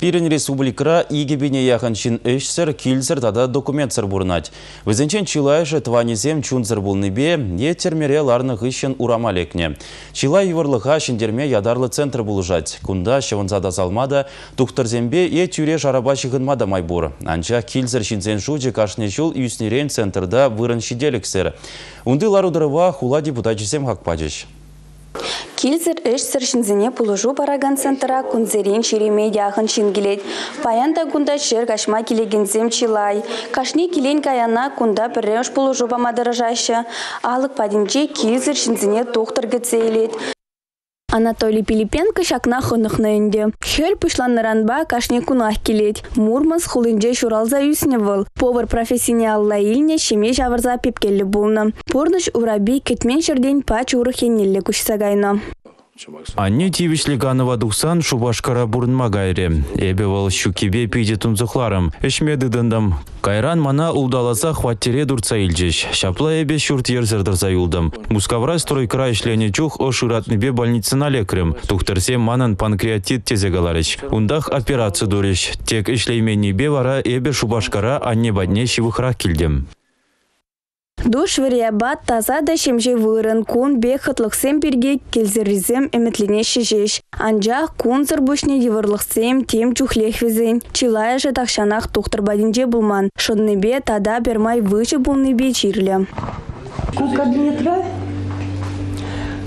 Пирен республикра игебине яханшин эшсер килсер тада документсер бурнать. Візенчен чилайшы тванизем чунзер булныбе, не термере ларных ищен урамалекне. Чилай еварлыха шиндерме ядарлы центр булыжать. Кунда шеванзада салмада, тухтарзембе е тюре жараба шығынмада майбур. Анча килсер шинзен шуджи кашне жул юснерен центрда вырын шиделіксер. Унды ларудырыва хула депутатчисем хакпачыш. Килзер эшсер шинзене пулыжу бараган центра кунзерин шереме яхын шингилет. Паянда кунда шер кашма килегензем чилай. Кашни килен каяна кунда пірреуш пулыжу бамадырыжашы. Алық падимче килзер шинзене тоқтыр гіцейлет. Анатолий Пилипенко шакна хынықны Хер пышланныранба кашне кунах келет. Мурмас хулынже шуралза выл. Повар профессионалла илне шеме жавырза пепкелі болны. Порныш ураби кетмен жерден пач урых еннелі күшсагайны. Анне тивишлиганова духсан шубашкара бурнма гайре. Эбе вал щукебе пиде тунзухларым. Эшмеді дындым. Кайран мана улдаласа хваттере дурца илжеш. Шапла эбе шурт ерзердырза юлдым. Мускавра стройкра ишлене чух ошыратныбе больницына лекрым. Тухтырсе манан панкреатит тезегаларыч. Ундах операция дуреш. Тек ишлейменнебе вара эбе шубашкара анне бадне шивыхрак килдем. Душ бат таза да шемже вырын кун бе хытлықсем берге келзірізем әмітлене шежеш. Анжақ кун зырбушне евырлықсем тем чухлех везен. Чилая же тақшанақ бадинже бұлман. бе тада бермай выжы бе чирлі. Кун кабинетра?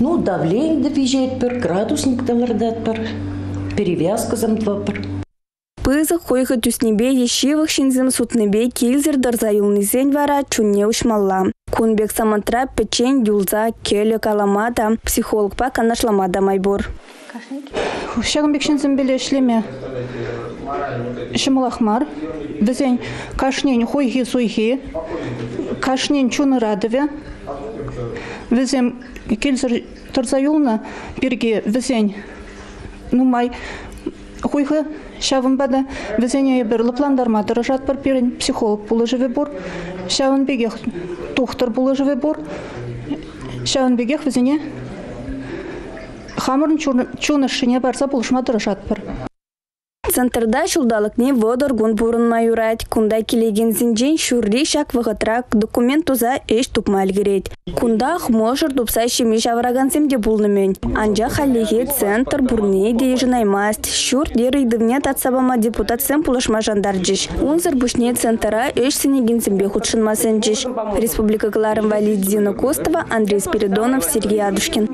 Ну, давление да пер, градусник да пер, перевязка замтвапыр. Пызы хойхы түснебе ешевых сутнебе келзір дарза юлнызен вара чунне ушмалла. Кунбек самантра печень юлза келі каламада психологпа канашламада майбур. Шагынбек шинзім біле ішлеме. Шымылахмар. Візен кашнен хойхи суйхи. Кашнен чуны радове. Візен келзір тарза юлна бірге візен нумай Хуйхы бада везене берлы пландарма тырышат бір перен психолог булы живе бур. Бегех тухтыр булы живе бур. Шавын бегех везене хамырын чуны барса булышма тырышат бір. Центрда не водор гун бурын майурать. Кунда келеген зинжен шурри шак вғытрак документ туза эш тупмал керет. Кунда хможыр тупса шеми жавраган земде булнымен. Анжа халлеге центр бурне де жинаймаст. Шур дері идывне татсабама депутат сен пулышма жандарджиш. Унзыр бушне центра эш сенеген зембе худшынмасынджиш. Республика Кларым Валидзина Костова, Андрей Спиридонов, Сергей Адушкин.